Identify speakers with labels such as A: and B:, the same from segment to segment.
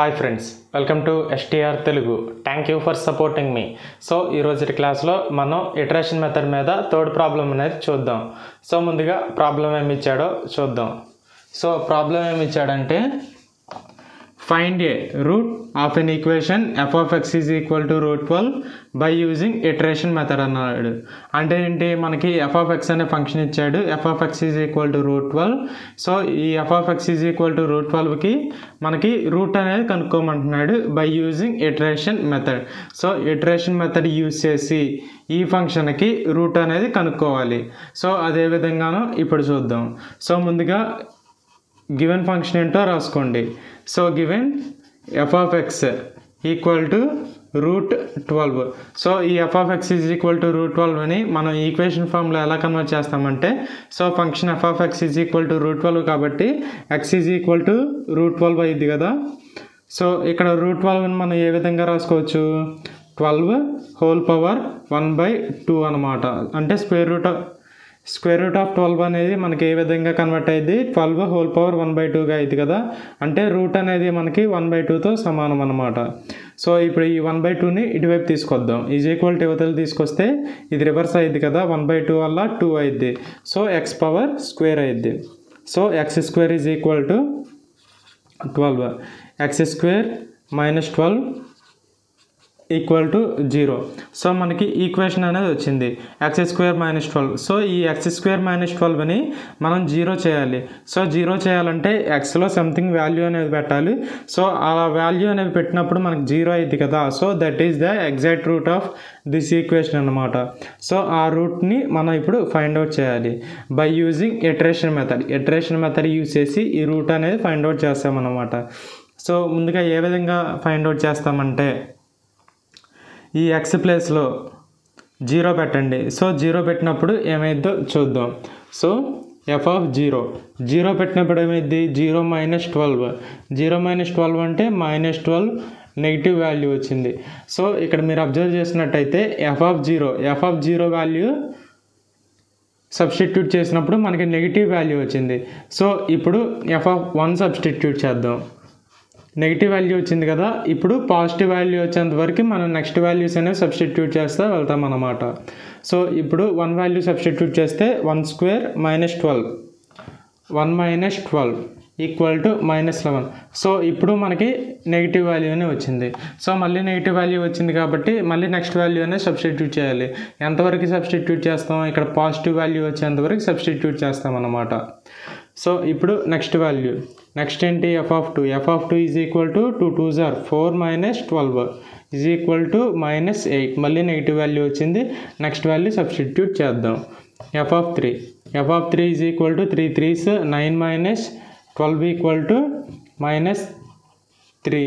A: Hi friends welcome to STR Telugu thank you for supporting me so ఈరోజు క్లాస్లో మనం iteration method మీద third problem అనేది చూద్దాం. సో ముందుగా ప్రాబ్లం ఏమి ఇచ్చాడో చూద్దాం. సో ప్రాబ్లం ఏమి ఇచ్చాడంటే find a root of an equation f of x is equal to root twelve by using iteration method అన్నాడు. అంటే ఏంటి? మనకి ఎఫ్ ఆఫ్ ఎక్స్ అనే ఫంక్షన్ ఇచ్చాడు. F of x is equal to root twelve so ఈ f of x is equal to root ట్వెల్వ్కి మనకి root అనేది కనుక్కోమంటున్నాడు by using iteration method so iteration method use చేసి ఈ ఫంక్షన్కి రూట్ అనేది కనుక్కోవాలి. సో అదే విధంగాను ఇప్పుడు చూద్దాం. సో ముందుగా గివెన్ ఫంక్షన్ ఏంటో రాసుకోండి. So given f of x equal to root twelve so ఈ f of x is equal to root twelve అని మనం ఈక్వేషన్ ఫామ్లో ఎలా కన్వర్ట్ చేస్తామంటే so function f of x is equal to root twelve కాబట్టి x is equal to root twelve అయింది కదా. So ఇక్కడ రూట్ ట్వెల్వ్ని మనం ఏ విధంగా రాసుకోవచ్చు? Twelve whole power one by two అనమాట అంటే square root square root of twelve అనేది మనకి ఏ విధంగా కన్వర్ట్ అయ్యింది twelve whole power one by టూగా అయింది కదా? అంటే రూట్ అనేది మనకి వన్ బై టూతో సమానం అనమాట సో ఇప్పుడు ఈ వన్ బై టూని ఇటువైపు తీసుకొద్దాం. ఈజ్ ఈక్వల్ టు యువతలు తీసుకొస్తే ఇది రివర్స్ అయ్యింది కదా? వన్ బై టూ వల్ల టూ అయింది సో ఎక్స్ పవర్ స్క్వేర్ అయింది so x square is equal to twelve x square minus twelve equal to zero so మనకి ఈక్వేషన్ అనేది వచ్చింది. X square minus twelve so ఈ ఎక్స్ స్క్వేర్ మైనస్ ట్వెల్వ్ని మనం zero చేయాలి. సో జీరో చేయాలంటే ఎక్స్లో సంథింగ్ వాల్యూ అనేది పెట్టాలి. సో అలా వాల్యూ అనేది పెట్టినప్పుడు మనకి జీరో అయింది కదా. So that is the exact root of this equation అనమాట సో ఆ రూట్ని మనం ఇప్పుడు ఫైండ్ అవుట్ చేయాలి. By using iteration method iteration method use చేసి ఈ రూట్ అనేది ఫైండ్ అవుట్ చేస్తామన్నమాట. సో ముందుగా ఏ విధంగా ఫైండ్ అవుట్ చేస్తామంటే ఈ ఎక్స్ ప్లేస్లో జీరో పెట్టండి. సో జీరో పెట్టినప్పుడు ఏమైందో చూద్దాం. So f of zero. Zero పెట్టినప్పుడు ఏమైంది zero minus twelve. Zero minus twelve అంటే మైనస్ ట్వెల్వ్ నెగిటివ్ వాల్యూ వచ్చింది. సో ఇక్కడ మీరు అబ్జర్వ్ చేసినట్టయితే f of zero. F of zero value substitute చేసినప్పుడు మనకి నెగిటివ్ వాల్యూ వచ్చింది. సో ఇప్పుడు ఎఫ్ ఆఫ్ వన్ సబ్స్టిట్యూట్ చేద్దాం. నెగిటివ్ వాల్యూ వచ్చింది కదా ఇప్పుడు పాజిటివ్ వాల్యూ వచ్చేంత వరకు మనం నెక్స్ట్ వాల్యూస్ అనేవి సబ్స్టిట్యూట్ చేస్తే వెళ్తాం అన్నమాట. సో ఇప్పుడు వన్ వాల్యూ సబ్స్టిట్యూట్ చేస్తే one square minus twelve. One minus twelve equal to minus eleven. So ఇప్పుడు మనకి నెగిటివ్ వాల్యూ అనే వచ్చింది. సో మళ్ళీ నెగిటివ్ వాల్యూ వచ్చింది కాబట్టి మళ్ళీ నెక్స్ట్ వాల్యూ అనేది సబ్స్టిట్యూట్ చేయాలి. ఎంతవరకు సబ్స్టిట్యూట్ చేస్తాం? ఇక్కడ పాజిటివ్ వాల్యూ వచ్చేంతవరకు సబ్స్టిట్యూట్ చేస్తాం అన్నమాట. సో ఇప్పుడు నెక్స్ట్ వాల్యూ నెక్స్ట్ ఏంటి? F of two f of two is equal to two two jar four minus twelve is equal to minus eight మళ్ళీ నెగిటివ్ వాల్యూ వచ్చింది. నెక్స్ట్ వాల్యూ సబ్స్టిట్యూట్ చేద్దాం. F of three f of three is equal to three threes nine minus twelve equal to minus three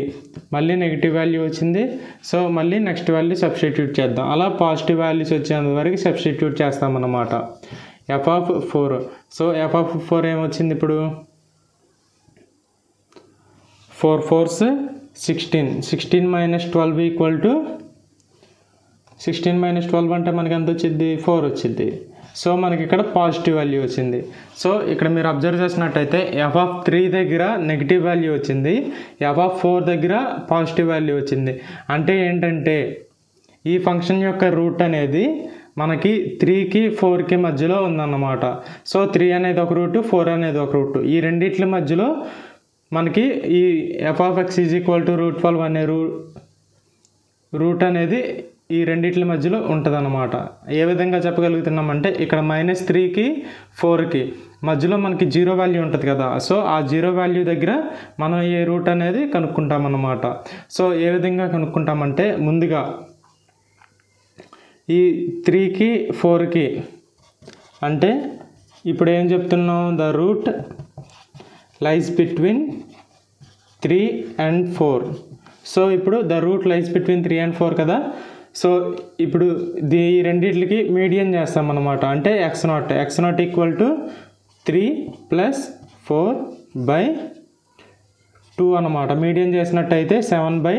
A: మళ్ళీ negative value వచ్చింది. So మళ్ళీ next value substitute చేద్దాం. అలా positive values వచ్చేంత వరకు substitute చేస్తామన్నమాట. F of four so f of four ఏమొచ్చింది ఇప్పుడు? Four fours sixteen sixteen minus twelve equal to sixteen minus twelve అంటే మనకి ఎంత వచ్చింది? ఫోర్ వచ్చింది. సో మనకి ఇక్కడ పాజిటివ్ వాల్యూ వచ్చింది. సో ఇక్కడ మీరు అబ్జర్వ్ చేసినట్టయితే ఎఫ్ ఆఫ్ త్రీ దగ్గర నెగిటివ్ వాల్యూ వచ్చింది. ఎఫ్ ఆఫ్ ఫోర్ దగ్గర పాజిటివ్ వాల్యూ వచ్చింది. అంటే ఏంటంటే ఈ ఫంక్షన్ యొక్క రూట్ అనేది మనకి త్రీకి ఫోర్కి మధ్యలో ఉందన్నమాట. సో త్రీ అనేది ఒక రూట్ ఫోర్ అనేది ఒక రూట్ ఈ రెండిట్ల మధ్యలో మనకి ఈ f of x is equal to root twelve అనే రూ రూట్ అనేది ఈ రెండిట్ల మధ్యలో ఉంటుందన్నమాట. ఏ విధంగా చెప్పగలుగుతున్నామంటే ఇక్కడ మైనస్ త్రీకి ఫోర్కి మధ్యలో మనకి జీరో వాల్యూ ఉంటుంది కదా. సో ఆ జీరో వాల్యూ దగ్గర మనం ఈ రూట్ అనేది కనుక్కుంటాం అన్నమాట సో ఏ విధంగా కనుక్కుంటామంటే ముందుగా ఈ త్రీకి ఫోర్కి. అంటే ఇప్పుడు ఏం చెప్తున్నాం the root lies between three and four so ఇప్పుడు the root lies between three and four కదా? సో ఇప్పుడు దీ రెండిట్లకి మీడియం చేస్తాం అనమాట అంటే x not x not equal to three plus four by two అనమాట మీడియం చేసినట్టయితే seven by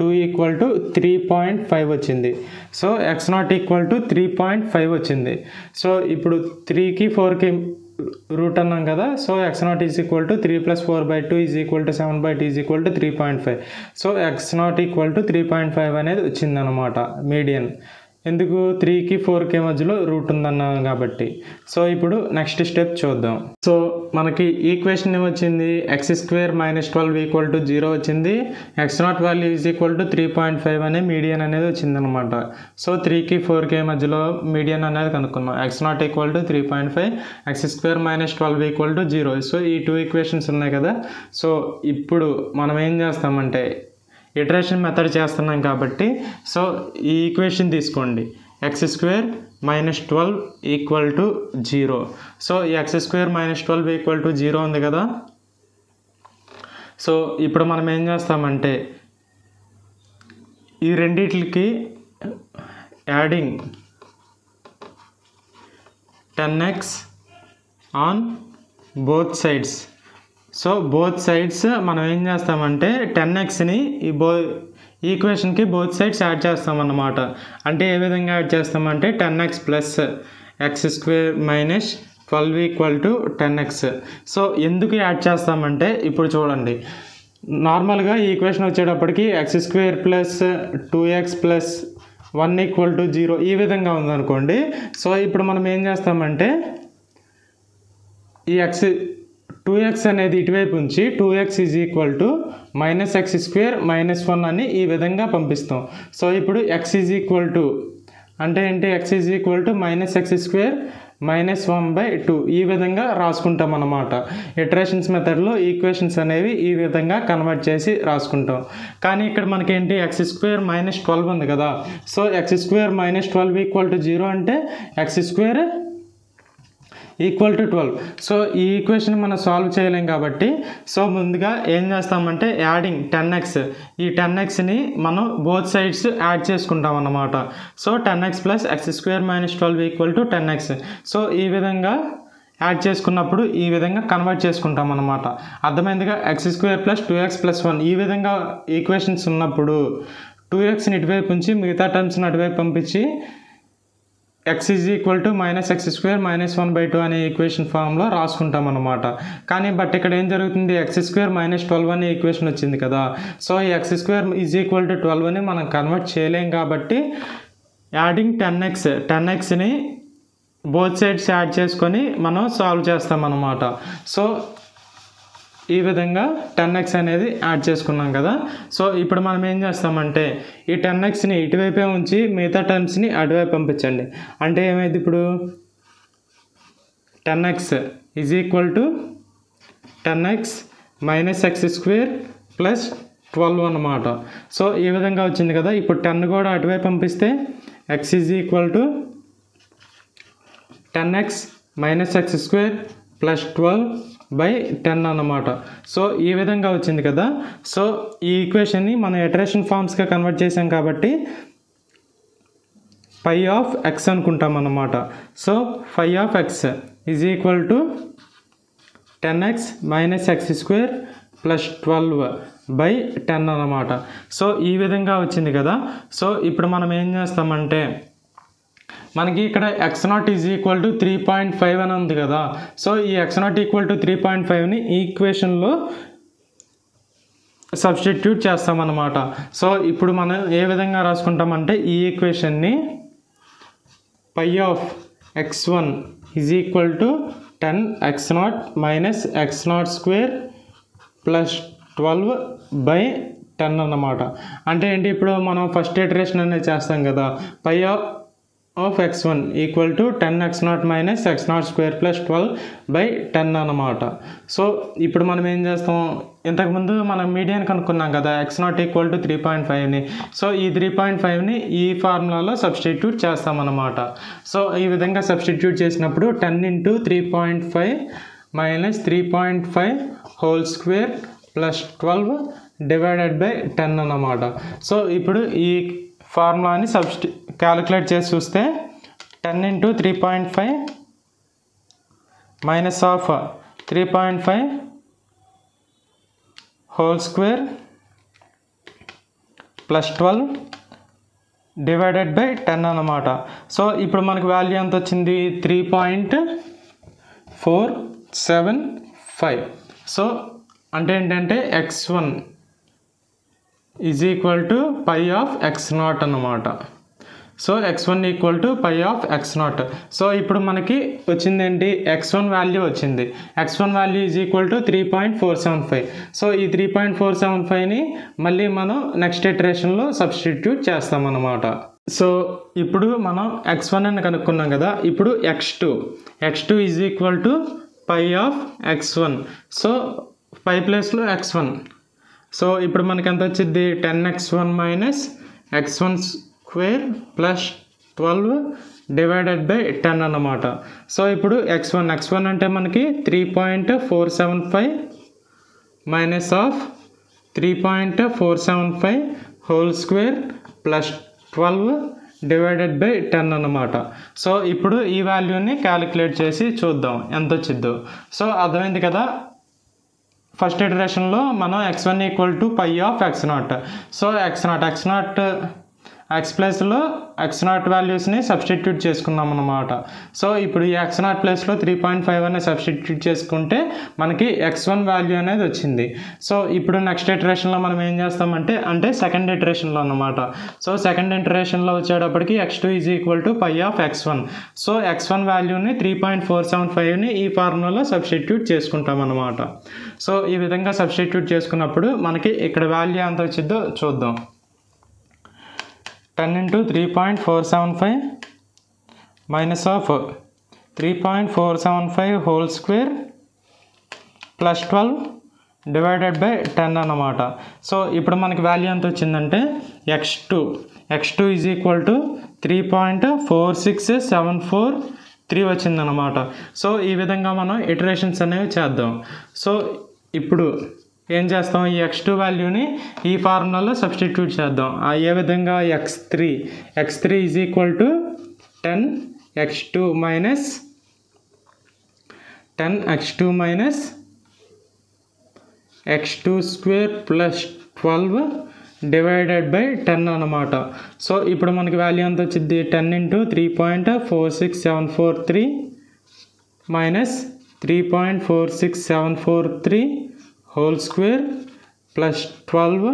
A: two equal to three point five వచ్చింది. So x not equal to three point five వచ్చింది. సో ఇప్పుడు త్రీకి ఫోర్కి రూట్ అన్నాం కదా so x not is equal to three plus four by two is equal to seven by two is equal to three point five so x not equal to three point five అనేది వచ్చిందనమాట median ఎందుకు త్రీకి ఫోర్కి మధ్యలో route ఉందన్నాను కాబట్టి. So ఇప్పుడు next step చూద్దాం. So మనకి ఈక్వేషన్ ఏమొచ్చింది? X square minus twelve equal to zero వచ్చింది. X not value is equal to three point five అనే మీడియన్ అనేది వచ్చిందనమాట సో త్రీకి ఫోర్కి మధ్యలో మీడియన్ అనేది కనుక్కున్నాం. X not equal to three point five x square minus twelve equal to zero so ఈ two equations ఉన్నాయి కదా. సో ఇప్పుడు మనం ఏం చేస్తామంటే ఇటరేషన్ మెథడ్ చేస్తున్నాం కాబట్టి సో ఈ ఈక్వేషన్ తీసుకోండి. X square minus twelve equal to zero so ఈ x square minus twelve equal to zero ఉంది కదా? సో ఇప్పుడు మనం ఏం చేస్తామంటే ఈ రెండిటికి adding ten x on both sides so both sides మనం ఏం చేస్తామంటే టెన్ ఎక్స్ని ఈ బో ఈక్వేషన్కి బోత్ సైడ్స్ యాడ్ చేస్తామన్నమాట. అంటే ఏ విధంగా యాడ్ చేస్తామంటే ten x plus x square minus twelve equal to ten x so ఎందుకు యాడ్ చేస్తామంటే ఇప్పుడు చూడండి. నార్మల్గా ఈ ఈక్వేషన్ వచ్చేటప్పటికి x square plus two x plus one equal to zero ఈ విధంగా ఉందనుకోండి. సో ఇప్పుడు మనం ఏం చేస్తామంటే ఈ ఎక్స్ టూ ఎక్స్ అనేది ఇటువైపు ఉంచి two x is equal to minus x square minus one అని ఈ విధంగా పంపిస్తాం. సో ఇప్పుడు ఎక్స్ ఈజ్ ఈక్వల్ టు అంటే ఏంటి? X is equal to minus x square minus one by two ఈ విధంగా రాసుకుంటాం అన్నమాట. ఇటరేషన్స్ మెథడ్లో ఈక్వేషన్స్ అనేవి ఈ విధంగా కన్వర్ట్ చేసి రాసుకుంటాం. కానీ ఇక్కడ మనకేంటి? ఎక్స్ స్క్వేర్ మైనస్ ట్వెల్వ్ ఉంది కదా. So x square minus twelve equal to zero అంటే x square equal to twelve so ఈ ఈక్వేషన్ మనం సాల్వ్ చేయలేం కాబట్టి సో ముందుగా ఏం చేస్తామంటే యాడింగ్ టెన్ ఎక్స్ ఈ టెన్ ఎక్స్ని మనం బోత్ సైడ్స్ యాడ్ చేసుకుంటాం అన్నమాట. So ten x plus x square minus twelve equal to ten x so ఈ విధంగా యాడ్ చేసుకున్నప్పుడు ఈ విధంగా కన్వర్ట్ చేసుకుంటాం అన్నమాట. అర్థమైందిగా? X square plus two x plus one ఈ విధంగా ఈక్వేషన్స్ ఉన్నప్పుడు టూ ఎక్స్ని ఇటువైపు ఉంచి మిగతా టర్మ్స్ని అటువైపు పంపించి x is equal to minus x square minus one by two అనే ఈక్వేషన్ ఫామ్లో రాసుకుంటాం అనమాట కానీ బట్ ఇక్కడ ఏం జరుగుతుంది? ఎక్స్ స్క్వేర్ మైనస్ ట్వెల్వ్ అనే ఈక్వేషన్ వచ్చింది కదా. సో ఈ x square is equal to twelve అని మనం కన్వర్ట్ చేయలేం కాబట్టి యాడింగ్ టెన్ ఎక్స్ టెన్ ఎక్స్ని బోత్ సైడ్స్ యాడ్ చేసుకొని మనం సాల్వ్ చేస్తాం అనమాట సో ఈ విధంగా టెన్ ఎక్స్ అనేది యాడ్ చేసుకున్నాం కదా. సో ఇప్పుడు మనం ఏం చేస్తామంటే ఈ టెన్ ఎక్స్ని ఇటువైపే ఉంచి మిగతా టర్మ్స్ని అటువైపు పంపించండి. అంటే ఏమైంది ఇప్పుడు? Ten x is equal to ten x minus x square plus twelve అనమాట సో ఈ విధంగా వచ్చింది కదా. ఇప్పుడు టెన్ కూడా అటువైపు పంపిస్తే x is equal to ten x minus x square plus twelve by ten అన్నమాట. సో ఈ విధంగా వచ్చింది కదా. సో ఈ ఈక్వేషన్ని మనం ఎటరేషన్ ఫార్మ్స్గా కన్వర్ట్ చేసాం కాబట్టి ఫైవ్ ఆఫ్ ఎక్స్ అనుకుంటాం అన్నమాట. So phi of x is equal to ten x minus x square plus twelve by ten అన్నమాట. సో ఈ విధంగా వచ్చింది కదా. సో ఇప్పుడు మనం ఏం చేస్తామంటే మనకి ఇక్కడ x naught is equal to three point five అని ఉంది కదా. సో ఈ x naught equal to three point ఫైవ్ని ఈక్వేషన్లో సబ్స్టిట్యూట్ చేస్తామన్నమాట. సో ఇప్పుడు మనం ఏ విధంగా రాసుకుంటామంటే ఈ ఈక్వేషన్ని phi of x one is equal to ten x not minus x not square plus twelve by ten అన్నమాట. అంటే ఏంటి? ఇప్పుడు మనం ఫస్ట్ ఇటరేషన్ అనేది చేస్తాం కదా. Phi of x one equal to ten x naught minus x naught square plus twelve by ten అన్నమాట. So ఇప్పుడు మనం ఏం చేస్తాం? ఇంతకుముందు మనం మీడియన్ కనుక్కున్నాం కదా x naught equal to three point ఫైవ్ని so ఈ త్రీ పాయింట్ ఫైవ్ని ఈ ఫార్ములాలో సబ్స్టిట్యూట్ చేస్తామన్నమాట. సో ఈ విధంగా సబ్స్టిట్యూట్ చేసినప్పుడు ten into three point five minus three point five whole square plus twelve divided by ten అన్నమాట. సో ఇప్పుడు ఈ ఫార్ములాని సబ్స్టి క్యాలిక్యులేట్ చేసి చూస్తే ten into three point five minus of three point five whole square plus twelve divided by ten అన్నమాట. So ఇప్పుడు మనకు వాల్యూ ఎంత వచ్చింది? Three point four seven five so అంటే ఏంటంటే x one is equal to phi of x naught అన్నమాట. So x one equal to phi of x not so ఇప్పుడు మనకి వచ్చింది ఏంటి ఎక్స్ వన్ వాల్యూ వచ్చింది. X one value is equal to three point four seven five so ఈ three point four seven ఫైవ్ని మళ్ళీ మనం నెక్స్ట్ ఇటరేషన్లో సబ్స్టిట్యూట్ చేస్తాం అన్నమాట సో ఇప్పుడు మనం ఎక్స్ వన్ అని కనుక్కున్నాం కదా. ఇప్పుడు x two x two is equal to phi of x one so phi ప్లేస్లో ఎక్స్ వన్ సో ఇప్పుడు మనకి ఎంత వచ్చింది? Ten x one minus x one square plus twelve divided by ten అన్నమాట. సో ఇప్పుడు ఎక్స్ వన్ ఎక్స్ వన్ అంటే మనకి three point four seven five minus of three point four seven five whole square plus twelve divided by ten అన్నమాట. So ఇప్పుడు ఈ వాల్యూని calculate చేసి చూద్దాం ఎంత వచ్చిద్దో. సో అర్థమైంది కదా? ఫస్ట్ ఇటరేషన్లో మనం x one equal to phi of x not. So x not x not x ప్లస్లో ఎక్స్ నాట్ వాల్యూస్ని సబ్స్టిట్యూట్ చేసుకుందాం అనమాట సో ఇప్పుడు ఈ ఎక్స్ నాట్ ప్లస్లో త్రీ పాయింట్ ఫైవ్ అనే సబ్స్టిట్యూట్ చేసుకుంటే మనకి ఎక్స్ వన్ వాల్యూ అనేది వచ్చింది. సో ఇప్పుడు నెక్స్ట్ ఇటరేషన్లో మనం ఏం చేస్తామంటే అంటే సెకండ్ ఇటరేషన్లో అనమాట సో సెకండ్ ఇటరేషన్లో వచ్చేటప్పటికి x two is equal to phi of x one so x one వాల్యూని త్రీ పాయింట్ ఫోర్ సెవెన్ ఫైవ్ని ఈ ఫార్ములాలో సబ్స్టిట్యూట్ చేసుకుంటాం అనమాట సో ఈ విధంగా సబ్స్టిట్యూట్ చేసుకున్నప్పుడు మనకి ఇక్కడ వాల్యూ ఎంత వచ్చిందో చూద్దాం. Ten into three point four seven five minus of three point four seven five whole square plus twelve divided by ten అన్నమాట. సో ఇప్పుడు మనకి వాల్యూ ఎంత వచ్చిందంటే x two. X two is equal to three point four six seven four three వచ్చిందనమాట so ఈ విధంగా మనం iterations అనేవి చేద్దాం. సో ఇప్పుడు ఏం చేస్తాం? ఈ ఎక్స్ టూ వాల్యూని ఈ ఫార్ములాలో సబ్స్టిట్యూట్ చేద్దాం. ఆ ఏ విధంగా x three x three is equal to ten x two minus ten x two minus x two square plus twelve divided by ten అనమాట సో ఇప్పుడు మనకి వాల్యూ ఎంత వచ్చింది ten into three point four six seven four three minus three point four six seven four three whole square plus twelve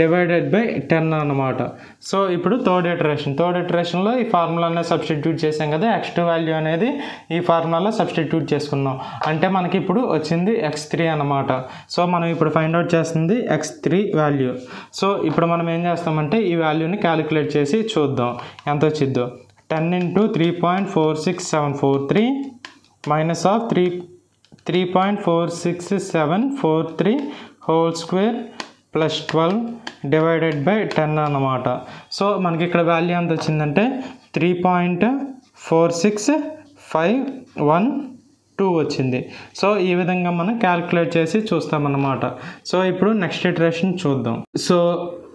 A: divided by ten అనమాట so ఇప్పుడు third iteration third ఇటరేషన్లో ఈ ఫార్ములానే సబ్స్టిట్యూట్ చేసాం కదా ఎక్స్ టూ వాల్యూ అనేది ఈ ఫార్ములాలో సబ్స్టిట్యూట్ చేసుకున్నాం. అంటే మనకి ఇప్పుడు వచ్చింది ఎక్స్ త్రీ అనమాట సో మనం ఇప్పుడు ఫైండ్ అవుట్ చేస్తుంది ఎక్స్ త్రీ వాల్యూ సో ఇప్పుడు మనం ఏం చేస్తామంటే ఈ వాల్యూని క్యాలిక్యులేట్ చేసి చూద్దాం. ఎంత వచ్చిద్దో? Ten into three point four six seven four three minus of three three point four six seven four three whole square plus twelve divided by ten అన్నమాట. సో మనకి ఇక్కడ వాల్యూ ఎంత వచ్చిందంటే three point four six five one two వచ్చింది. So ఈ విధంగా మనం calculate చేసి చూస్తామన్నమాట. సో ఇప్పుడు నెక్స్ట్ ఇటరేషన్ చూద్దాం. సో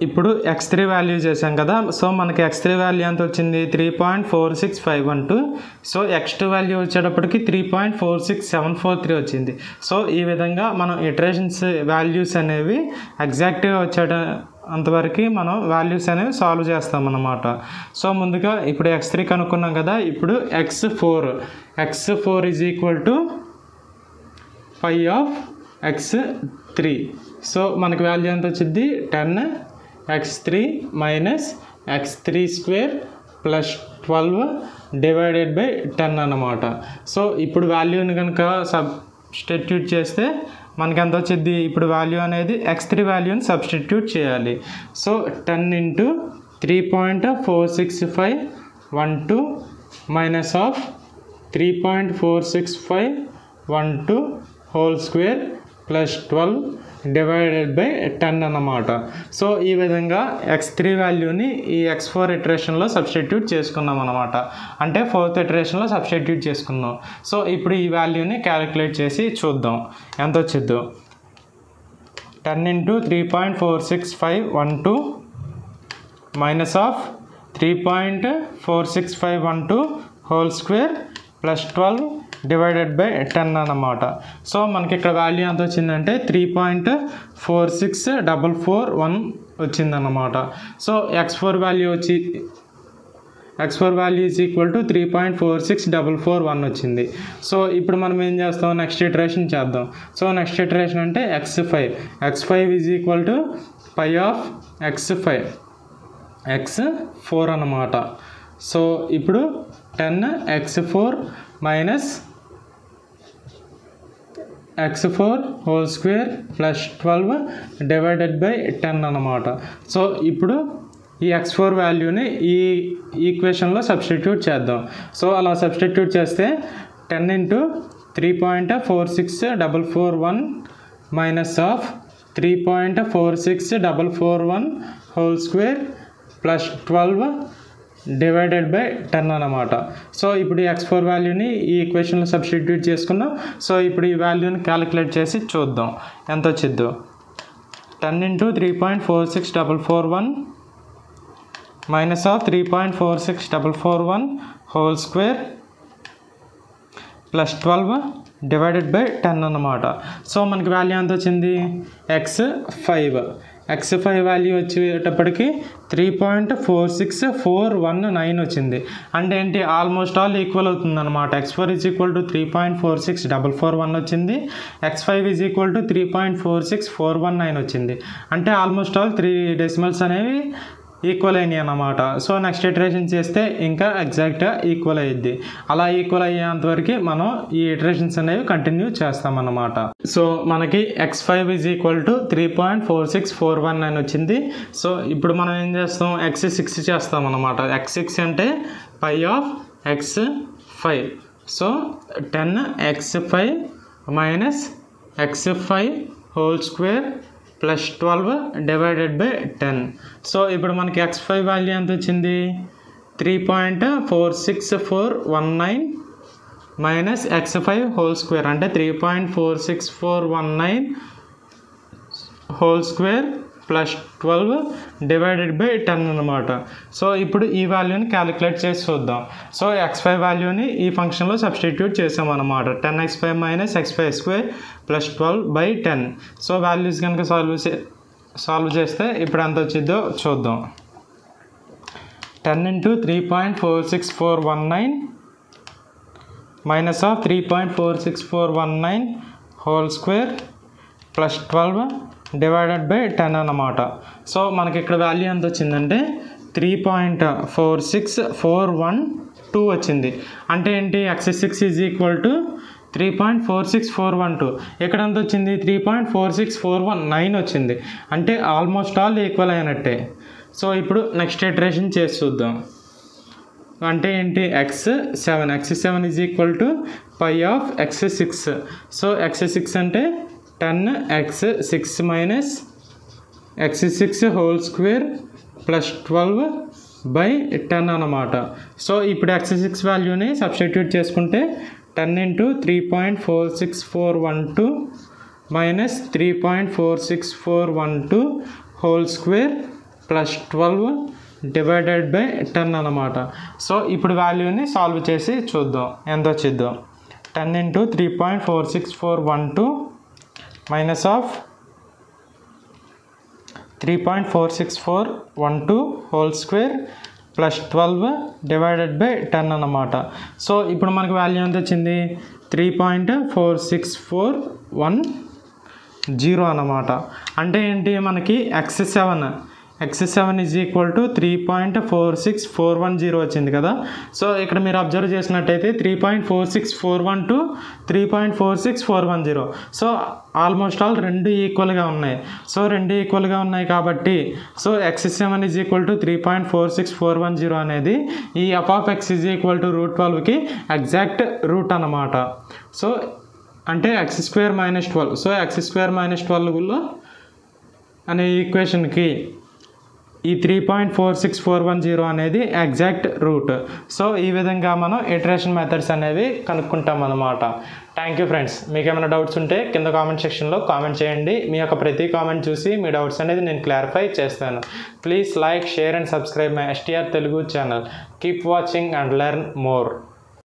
A: ఇప్పుడు ఎక్స్ త్రీ వాల్యూ చేసాం కదా. సో మనకి ఎక్స్ త్రీ వాల్యూ ఎంత వచ్చింది? Three point four six five one two so x two value వచ్చేటప్పటికి three point four six seven four three వచ్చింది. సో ఈ విధంగా మనం ఇటరేషన్స్ వాల్యూస్ అనేవి ఎగ్జాక్ట్గా వచ్చేట అంతవరకు మనం వాల్యూస్ అనేవి సాల్వ్ చేస్తాం అన్నమాట. సో ముందుగా ఇప్పుడు ఎక్స్ త్రీ కనుక్కున్నాం కదా. ఇప్పుడు x four x four is equal to five of x three so మనకి వాల్యూ ఎంత వచ్చింది? Ten x three minus x three square plus twelve divided by ten అన్నమాట. సో ఇప్పుడు వాల్యూని కనుక సబ్స్టిట్యూట్ చేస్తే మనకి ఎంత వచ్చింది ఇప్పుడు వాల్యూ అనేది ఎక్స్ త్రీ వాల్యూని సబ్స్టిట్యూట్ చేయాలి. So ten into three point four six five one two minus of three point four six five one two whole square plus twelve divided by ten అన్నమాట. So ఈ విధంగా x three వాల్యూని ఈ x four ఇటరేషన్లో substitute చేసుకున్నాం అనమాట అంటే fourth ఇటరేషన్లో substitute చేసుకున్నాం. సో ఇప్పుడు ఈ వాల్యూని క్యాలిక్యులేట్ చేసి చూద్దాం. ఎంత వచ్చిద్దో? Ten into three point four six five one two minus of three point four six five one two whole square plus twelve divided by ten అన్నమాట. సో మనకి ఇక్కడ వాల్యూ ఎంత వచ్చిందంటే three point four six double four one వచ్చిందన్నమాట. So x four value వచ్చి x four value is equal to three point four six double four one వచ్చింది. So ఇప్పుడు మనం ఏం చేస్తాం? నెక్స్ట్ ఇటరేషన్ చేద్దాం. సో నెక్స్ట్ ఇటరేషన్ అంటే x five x five is equal to pi of x five x four అన్నమాట. So ఇప్పుడు ten x four minus x four whole square plus twelve divided by ten అన్నమాట. So ఇప్పుడు ఈ x four వాల్యూని ఈ ఈక్వేషన్లో substitute చేద్దాం. So అలా సబ్స్టిట్యూట్ చేస్తే ten into three point four six double four one minus of three point four six double four one whole square plus twelve divided by ten అనమాట so ఇప్పుడు ఈ x four వాల్యూని ఈ ఈక్వేషన్లో substitute చేసుకుందాం so ఇప్పుడు ఈ వాల్యూని క్యాలిక్యులేట్ చేసి చూద్దాం. ఎంత వచ్చిద్దో? Ten into three point four six double four one minus of three point four six double four one whole square plus twelve divided by ten అన్నమాట. సో మనకి వాల్యూ ఎంత వచ్చింది? X five x five value వచ్చేటప్పటికి three point four six four one nine వచ్చింది. అంటే ఏంటి? Almost all equal అవుతుంది అనమాట x four is equal to three point four six double four one వచ్చింది. X five is equal to three point four six four one nine వచ్చింది. అంటే almost all three decimals అనేవి equal అయినాయి అన్నమాట. So next iteration చేస్తే ఇంకా ఎగ్జాక్ట్గా equal అయ్యిద్ది అలా ఈక్వల్ అయ్యేంతవరకు మనం ఈ ఇటరేషన్స్ అనేవి కంటిన్యూ చేస్తామన్నమాట సో మనకి x five is equal to three point four six four one nine వచ్చింది. సో ఇప్పుడు మనం ఏం చేస్తాం? ఎక్స్ సిక్స్ చేస్తాం అన్నమాట. ఎక్స్ సిక్స్ అంటే pi of x five so ten x five minus x five whole square plus twelve divided by ten. So ఇప్పుడు మనకి ఎక్స్ ఫైవ్ వాల్యూ ఎంత వచ్చింది? Three point four six four one nine minus x five whole square. అంటే three point four six four one nine whole square plus twelve divided by ten అనమాట so ఇప్పుడు ఈ వాల్యూని calculate చేసి చూద్దాం. So X five వాల్యూని ఈ ఫంక్షన్లో సబ్స్టిట్యూట్ చేసామన్నమాట. Ten x five minus x five square plus twelve by ten so values కనుక సాల్వ్ చే సాల్వ్ చేస్తే ఇప్పుడు ఎంత వచ్చిందో చూద్దాం. Ten into three point four six four one nine minus of three point four six four one nine whole square plus twelve divided by ten అన్నమాట. So మనకి ఇక్కడ వాల్యూ ఎంత వచ్చిందంటే three point four six four one two వచ్చింది. అంటే ఏంటి? X six is equal to three point four six four one two ఎక్కడ ఎంత వచ్చింది three point four six four one nine వచ్చింది. అంటే ఆల్మోస్ట్ ఆల్ ఈక్వల్ అయినట్టే. సో ఇప్పుడు నెక్స్ట్ ఇటరేషన్ చేసి చూద్దాం. అంటే ఏంటి? X seven x seven is equal to pi of x six so x six అంటే ten x six minus x six whole square plus twelve by ten అనమాట so ఇప్పుడు x six వాల్యూని substitute చేసుకుంటే ten into three point four six four one two minus three point four six four one two whole square plus twelve divided by ten అనమాట so ఇప్పుడు వాల్యూని solve చేసి చూద్దాం. ఎంత వచ్చిద్దాం? Ten into three point four six four one two minus of three point four six four one two whole square plus twelve divided by ten అన్నమాట. So ఇప్పుడు మనకి value ఎంత వచ్చింది? Three point four six four one zero అన్నమాట. అంటే ఏంటి? మనకి x seven x seven is equal to three point four six four one zero వచ్చింది కదా? సో ఇక్కడ మీరు అబ్జర్వ్ చేసినట్టయితే three point four six four one two three point four six four one zero so almost all రెండు ఈక్వల్గా ఉన్నాయి. So రెండు ఈక్వల్గా ఉన్నాయి కాబట్టి so x seven is equal to three point four six four one zero అనేది ఈ f of x is equal to root ట్వెల్వ్కి ఎగ్జాక్ట్ రూట్ అన్నమాట. సో అంటే x square minus twelve so x square minus ట్వెల్వ్లో అనే ఈక్వేషన్కి ఈ three point four six four one zero అనేది exact root so ఈ విధంగా మనం ఇటరేషన్ మెథడ్స్ అనేవి కనుక్కుంటాం అనమాట థ్యాంక్ యూ ఫ్రెండ్స్ మీకు ఏమైనా డౌట్స్ ఉంటే కింద కామెంట్ సెక్షన్లో కామెంట్ చేయండి. మీ యొక్క ప్రతి కామెంట్ చూసి మీ డౌట్స్ అనేది నేను క్లారిఫై చేస్తాను. Please like share and subscribe my STR Telugu channel keep watching and learn more